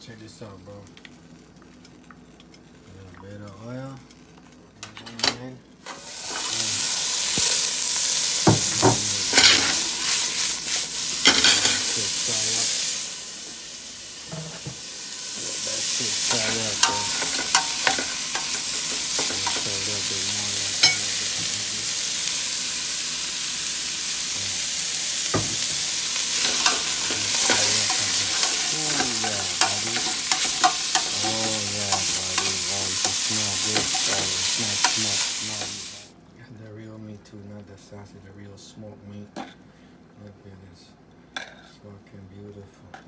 check this out, bro. A little bit of oil. Fry up. Let that shit fry up, bro. It smells smoke. The real meat too, not the sausage. The real smoked meat. Look at this. Fucking beautiful.